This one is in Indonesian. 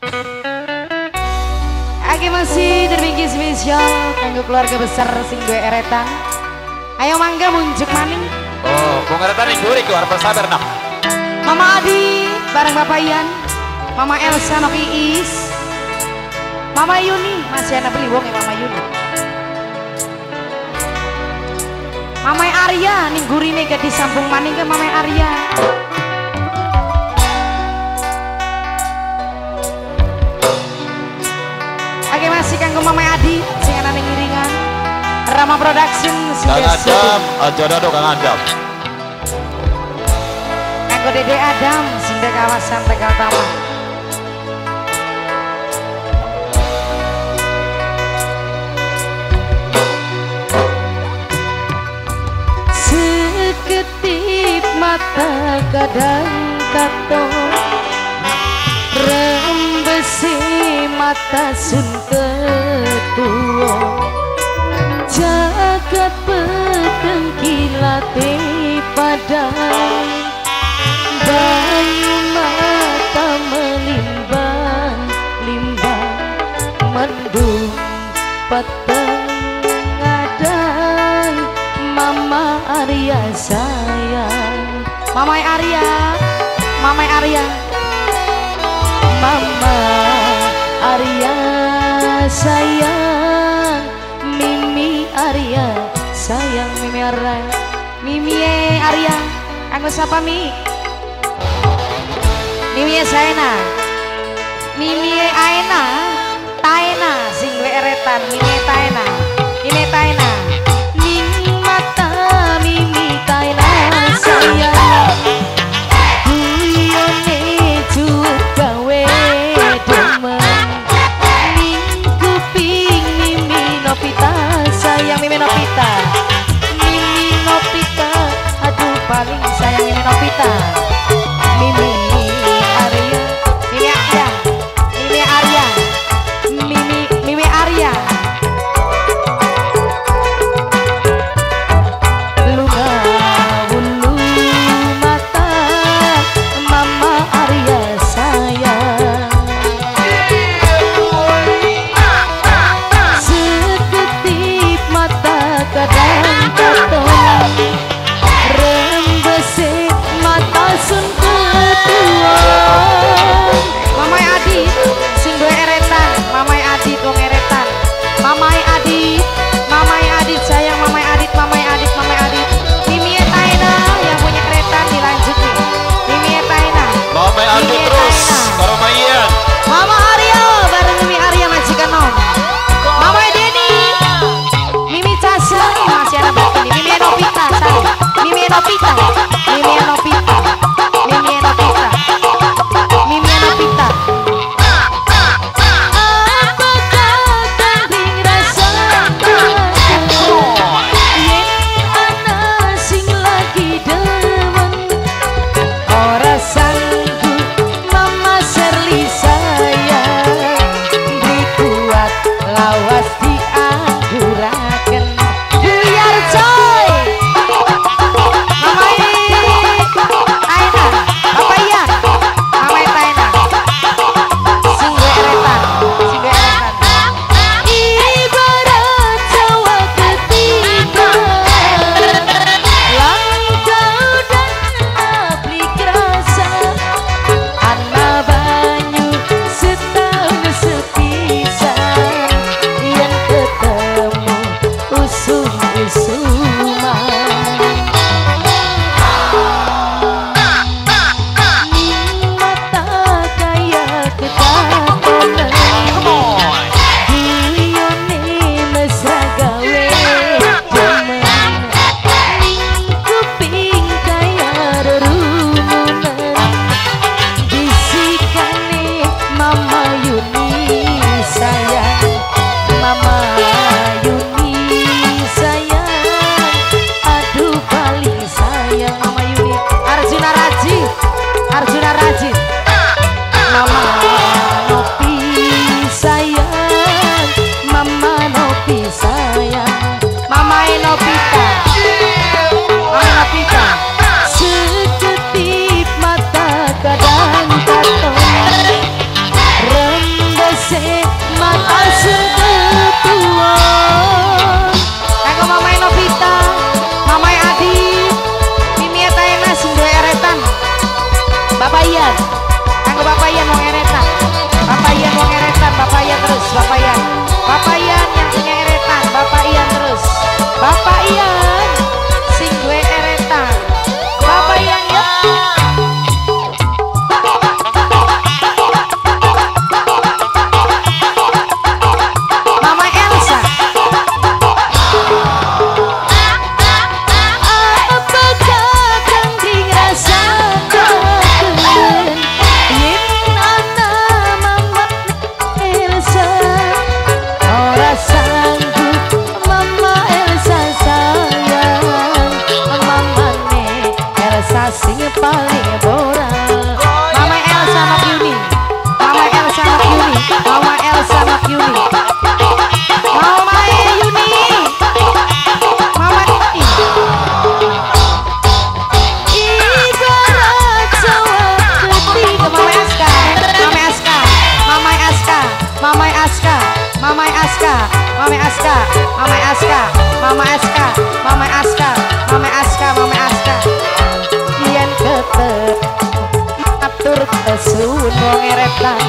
Oke masih terbingki spesial Kanggo keluarga besar sing gue eretan. Ayo mangga muncul maning. Oh, Bung Eretan nih gurih keluar bersabar nak. Mama Adi bareng Bapak Ian. Mama Elsa Nok Iis. Mama Yuni masih anak beli wong ya Mama Yuni. Mama Arya ning gurine ke disambung maning ke Mama Arya Rama Production Kang. Adam, aja dado Kang Adam. Kanggo Dede Adam sing di kawasan Tegal Taman Seketip mata kadang kato Rembesi mata sun ketua Jagat peteng kilate padang. Bayu mata melimbang limbang Mendung peteng ngadang Mama Arya sayang. Mama Arya Mama Arya. Mama Arya sayang Arya sayang Mimi Arya Mimi e Arya Anggo siapa Mi? Mimi e Saena Mimi e Aena Taena sing eretan Mimi Taena 啊来